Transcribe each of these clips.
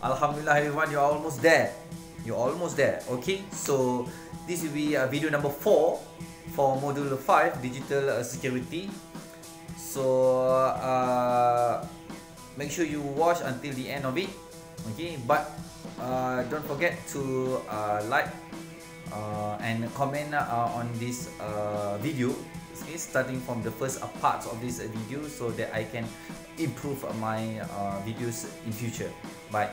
Alhamdulillah everyone, you're almost there. You're almost there. Okay, so this will be uh, video number 4 for module 5 digital uh, security. So uh, make sure you watch until the end of it. Okay, but uh, don't forget to uh, like uh, and comment uh, on this uh, video okay, starting from the first parts of this video so that I can improve my uh, videos in future. Bye.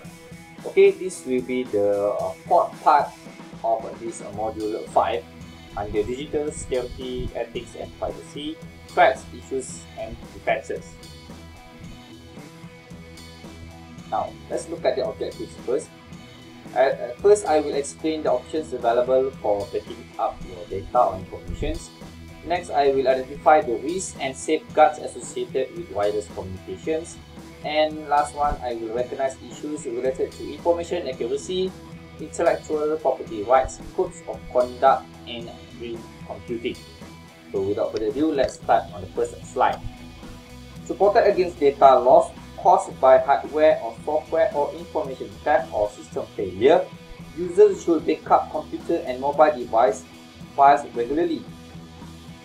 Okay, this will be the uh, fourth part of this uh, module 5 under digital security, ethics and privacy, threats, issues and defenses. Now, let's look at the objectives first. At first, I will explain the options available for backing up your data or information. Next, I will identify the risks and safeguards associated with wireless communications. And last one, I will recognize issues related to information accuracy, intellectual property rights, codes of conduct, and green computing. So without further ado, let's start on the first slide. Protect against data loss caused by hardware or software or information theft or system failure, users should backup computer and mobile device files regularly.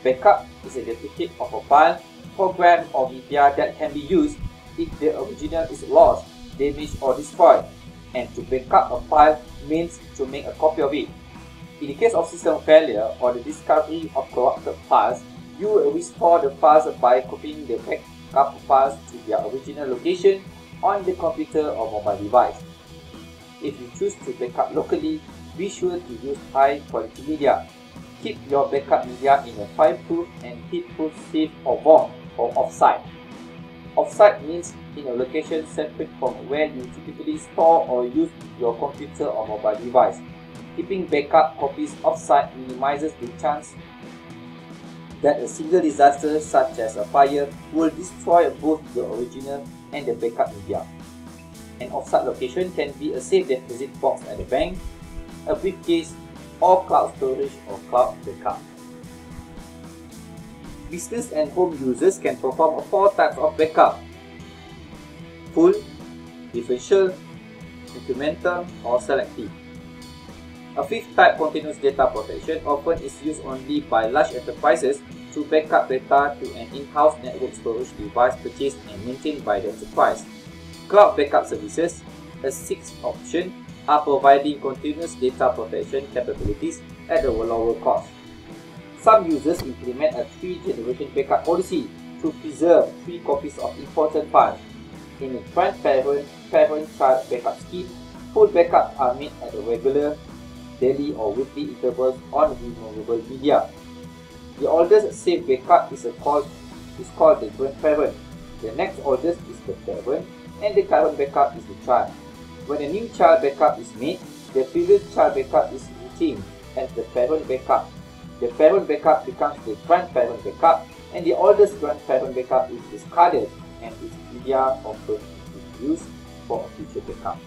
Backup is a duplicate of a file, program or media that can be used if the original is lost, damaged or destroyed. And to backup a file means to make a copy of it. In the case of system failure or the discovery of corrupted files, you will restore the files by copying the backup files to their original location on the computer or mobile device. If you choose to backup locally, be sure to use high quality media. Keep your backup media in a fireproof and heatproof safe or vault or offsite. Offsite means in a location separate from where you typically store or use your computer or mobile device. Keeping backup copies offsite minimizes the chance that a single disaster such as a fire will destroy both the original and the backup media. An offsite location can be a safe deposit box at a bank, a briefcase, or cloud storage or cloud backup. Business and home users can perform four types of backup. Full, differential, incremental, or selective. A fifth type continuous data protection often is used only by large enterprises to backup data to an in-house network storage device purchased and maintained by the enterprise. Cloud backup services, a sixth option, are providing continuous data protection capabilities at a lower cost. Some users implement a three-generation backup policy to preserve three copies of important files. In a grandparent parent child backup scheme, full backups are made at a regular, daily or weekly intervals on removable media. The oldest safe backup is, called, is called the grandparent. The next oldest is the parent, and the current backup is the child. When a new child backup is made, the previous child backup is retained as the parent backup the parent backup becomes the grandparent backup and the oldest grandparent backup is discarded and its media often is used for a future backup.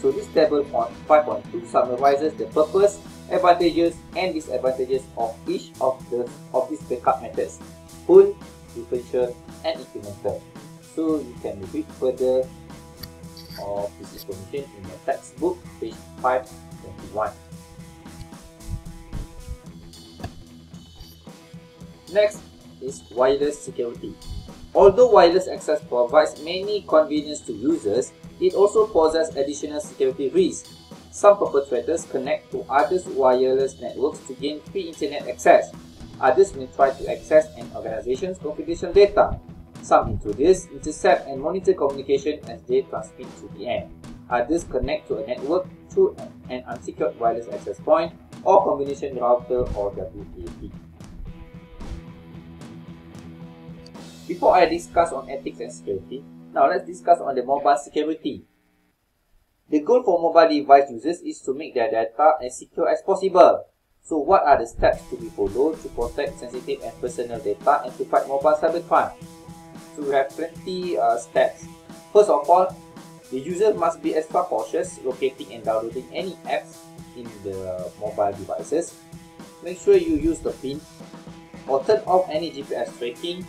So this table on 5.2 summarizes the purpose, advantages and disadvantages of each of the of these backup methods, full, differential and incremental. So you can read further of this information in the textbook, page 521. Next is wireless security. Although wireless access provides many convenience to users, it also poses additional security risks. Some perpetrators connect to others' wireless networks to gain free internet access. Others may try to access an organization's confidential data. Some introduce, intercept, and monitor communication as they transmit to the end. Others connect to a network through an unsecured wireless access point or combination router or WAP. Before I discuss on ethics and security, now let's discuss on the mobile security. The goal for mobile device users is to make their data as secure as possible. So what are the steps to be followed to protect sensitive and personal data and to fight mobile cybercrime? We have plenty uh, steps. First of all, the user must be extra cautious locating and downloading any apps in the mobile devices. Make sure you use the PIN or turn off any GPS tracking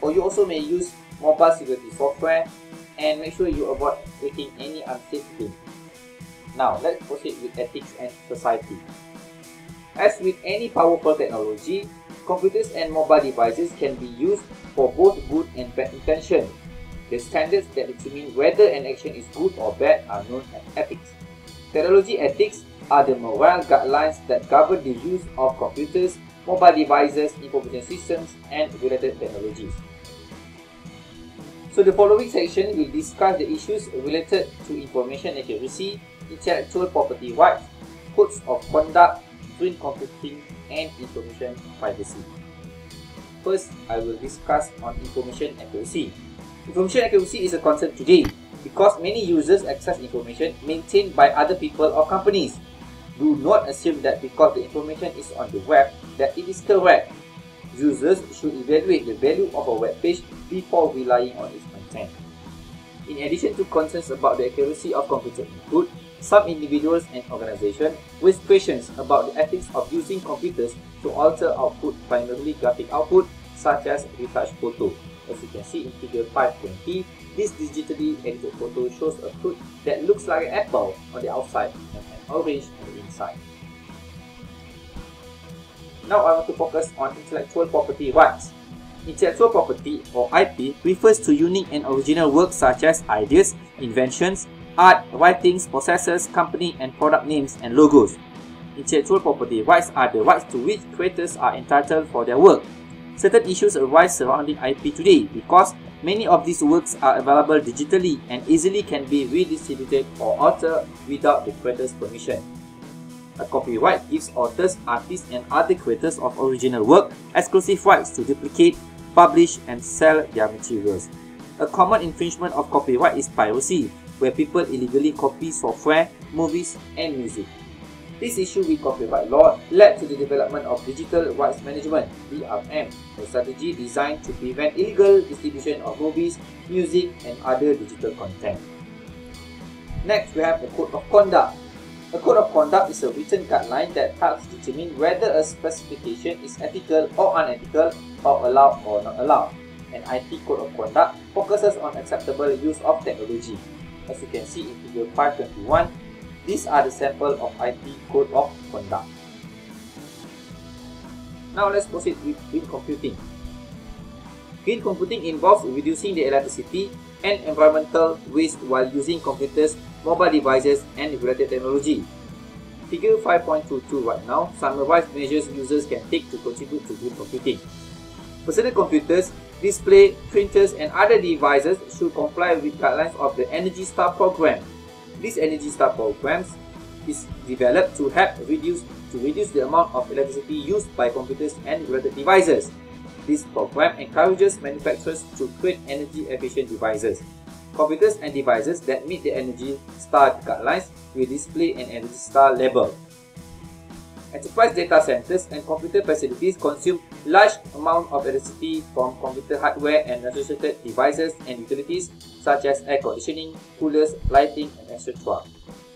or you also may use mobile security software and make sure you avoid clicking any unsafe link. Now, let's proceed with ethics and society. As with any powerful technology, computers and mobile devices can be used for both good and bad intention. The standards that determine whether an action is good or bad are known as ethics. Technology ethics are the moral guidelines that govern the use of computers, mobile devices, information systems, and related technologies. So the following section will discuss the issues related to information accuracy, intellectual property rights, codes of conduct, green computing, and information privacy. First, I will discuss on information accuracy. Information accuracy is a concept today because many users access information maintained by other people or companies. Do not assume that because the information is on the web that it is correct. Users should evaluate the value of a web page before relying on its content. In addition to concerns about the accuracy of computer input, some individuals and organizations raise questions about the ethics of using computers to alter output, primarily graphic output, such as retouch photo. As you can see in figure 5.p, this digitally edited photo shows a fruit that looks like an apple on the outside and an orange on the inside. Now I want to focus on intellectual property rights. Intellectual property or IP refers to unique and original works such as ideas, inventions, art, writings, processes, company and product names and logos. Intellectual property rights are the rights to which creators are entitled for their work. Certain issues arise surrounding IP today because many of these works are available digitally and easily can be redistributed or altered without the creator's permission. A copyright gives authors, artists, and other creators of original work exclusive rights to duplicate, publish, and sell their materials. A common infringement of copyright is piracy, where people illegally copy software, movies, and music. This issue with copyright law led to the development of Digital Rights Management (DRM), a strategy designed to prevent illegal distribution of movies, music, and other digital content. Next, we have the Code of Conduct. A Code of Conduct is a written guideline that helps determine whether a specification is ethical or unethical, or allowed or not allowed. An IT Code of Conduct focuses on acceptable use of technology. As you can see in figure 521, these are the sample of IT code of conduct. Now let's proceed with green computing. Green computing involves reducing the electricity and environmental waste while using computers, mobile devices, and related technology. Figure 5.22 right now summarizes measures users can take to contribute to green computing. Personal computers display, printers, and other devices should comply with guidelines of the Energy Star program. This Energy Star program is developed to help reduce to reduce the amount of electricity used by computers and related devices. This program encourages manufacturers to create energy efficient devices. Computers and devices that meet the Energy Star guidelines will display an Energy Star label. Enterprise data centers and computer facilities consume large amount of electricity from computer hardware and associated devices and utilities such as air conditioning, coolers, lighting, and etc.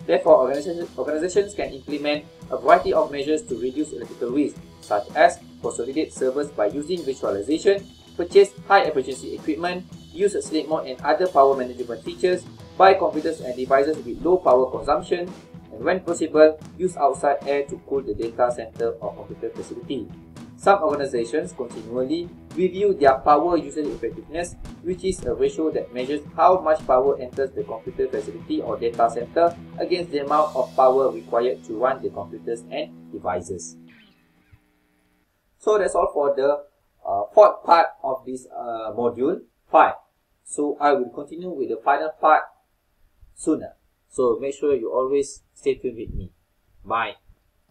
Therefore, organizations, can implement a variety of measures to reduce electrical waste, such as consolidate servers by using virtualization, purchase high-efficiency equipment, use sleep mode and other power management features, buy computers and devices with low power consumption, and when possible, use outside air to cool the data center or computer facility. Some organizations continually review their power usage effectiveness, which is a ratio that measures how much power enters the computer facility or data center against the amount of power required to run the computers and devices. So that's all for the uh, fourth part of this uh, module 5. So I will continue with the final part sooner. So make sure you always stay tuned with me. Bye.